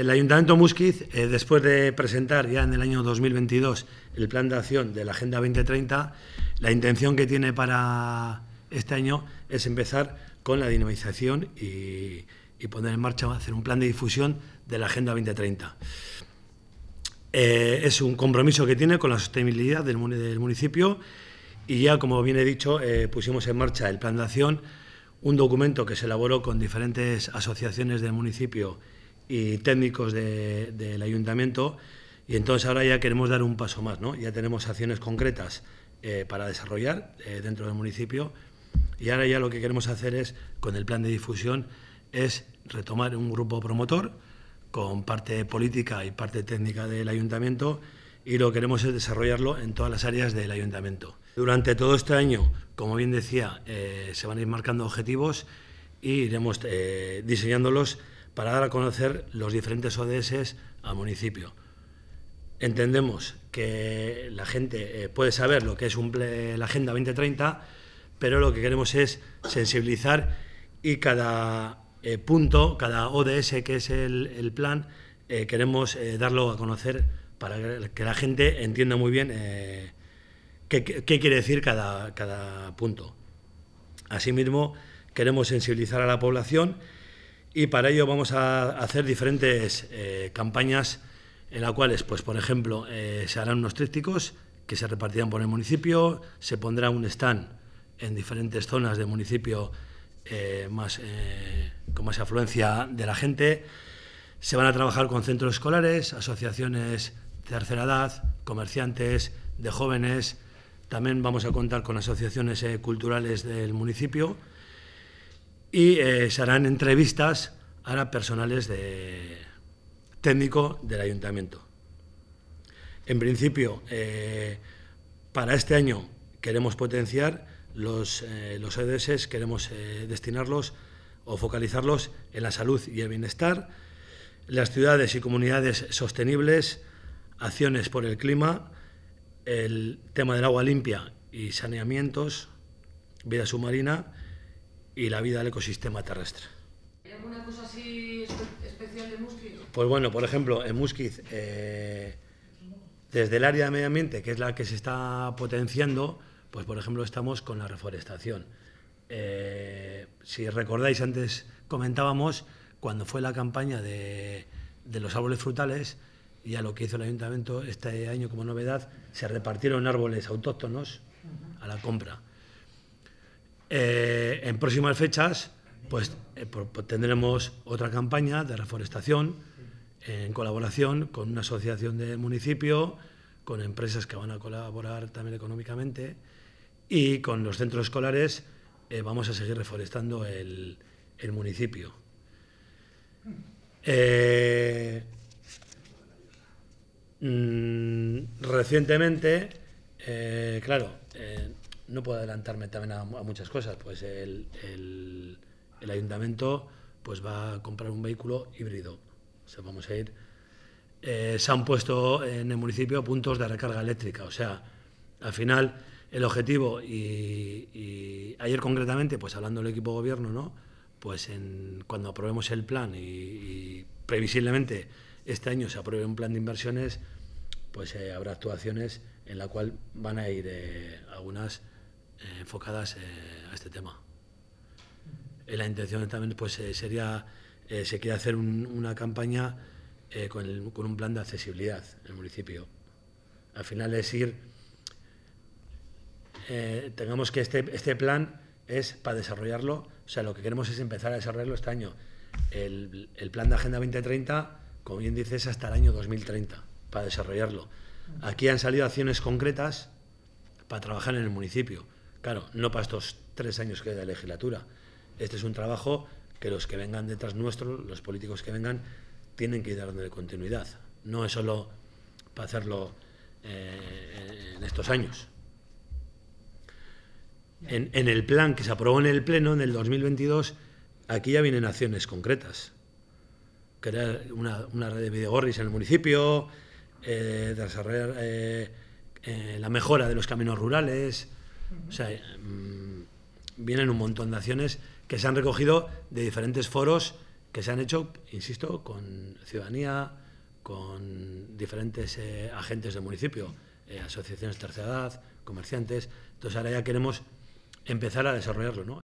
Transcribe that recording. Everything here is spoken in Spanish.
El Ayuntamiento Musquiz, eh, después de presentar ya en el año 2022 el plan de acción de la Agenda 2030, la intención que tiene para este año es empezar con la dinamización y, poner en marcha, hacer un plan de difusión de la Agenda 2030. Eh, es un compromiso que tiene con la sostenibilidad del, municipio y ya, como bien he dicho, eh, pusimos en marcha el plan de acción, un documento que se elaboró con diferentes asociaciones del municipio y técnicos del ayuntamiento y entonces ahora ya queremos dar un paso más, ¿no? Ya tenemos acciones concretas eh, para desarrollar eh, dentro del municipio y ahora ya lo que queremos hacer es, con el plan de difusión, es retomar un grupo promotor con parte política y parte técnica del ayuntamiento y lo que queremos es desarrollarlo en todas las áreas del ayuntamiento. Durante todo este año, como bien decía, eh, se van a ir marcando objetivos y iremos diseñándolos para dar a conocer los diferentes ODS al municipio. Entendemos que la gente eh, puede saber lo que es la Agenda 2030, pero lo que queremos es sensibilizar y cada eh, punto, cada ODS que es el, plan, eh, queremos darlo a conocer para que la gente entienda muy bien qué, qué, quiere decir cada, cada punto. Asimismo, queremos sensibilizar a la población y para ello vamos a hacer diferentes eh, campañas en las cuales, pues, por ejemplo, eh, se harán unos trípticos que se repartirán por el municipio, se pondrá un stand en diferentes zonas del municipio eh, más, con más afluencia de la gente, se van a trabajar con centros escolares, asociaciones de tercera edad, comerciantes, de jóvenes, también vamos a contar con asociaciones culturales del municipio, y eh, se harán entrevistas a personales de técnico del ayuntamiento. En principio, eh, para este año queremos potenciar los, eh, los EDS, queremos destinarlos o focalizarlos en la salud y el bienestar, las ciudades y comunidades sostenibles, acciones por el clima, el tema del agua limpia y saneamientos, vida submarina y la vida del ecosistema terrestre. ¿Hay alguna cosa así especial de Musquiz? Pues bueno, por ejemplo, en Musquiz, eh, desde el área de medio ambiente, que es la que se está potenciando, pues por ejemplo estamos con la reforestación. Eh, si recordáis, antes comentábamos cuando fue la campaña de, de los árboles frutales, y a lo que hizo el ayuntamiento este año como novedad, se repartieron árboles autóctonos a la compra. Eh, en próximas fechas, pues, eh, tendremos otra campaña de reforestación en colaboración con una asociación del municipio, con empresas que van a colaborar también económicamente y con los centros escolares eh, vamos a seguir reforestando el, municipio. Mm, recientemente, claro, no puedo adelantarme también a, muchas cosas. Pues el, el, ayuntamiento pues va a comprar un vehículo híbrido. O sea, vamos a ir. Eh, se han puesto en el municipio puntos de recarga eléctrica. O sea, al final el objetivo y, ayer concretamente, pues hablando del equipo gobierno, ¿no? Pues en, cuando aprobemos el plan y, previsiblemente este año se apruebe un plan de inversiones, pues eh, habrá actuaciones en la cual van a ir eh, algunas eh, enfocadas eh, a este tema. la intención también pues, eh, sería, se quiere hacer una campaña con, un plan de accesibilidad en el municipio. Al final es ir, tengamos que este, este plan es para desarrollarlo, o sea, lo que queremos es empezar a desarrollarlo este año. El, el, plan de Agenda 2030, como bien dices, hasta el año 2030, para desarrollarlo. Aquí han salido acciones concretas para trabajar en el municipio. Claro, no para estos tres años que hay de legislatura. Este es un trabajo que los que vengan detrás nuestro, los políticos que vengan, tienen que ir dándole continuidad. No es solo para hacerlo eh, en estos años. En, el plan que se aprobó en el Pleno en el 2022, aquí ya vienen acciones concretas. Crear una, red de videogorris en el municipio, eh, desarrollar eh, la mejora de los caminos rurales, o sea, mm, vienen un montón de acciones que se han recogido de diferentes foros que se han hecho, insisto, con ciudadanía, con diferentes eh, agentes del municipio, eh, asociaciones de tercera edad, comerciantes. Entonces ahora ya queremos empezar a desarrollarlo. ¿no?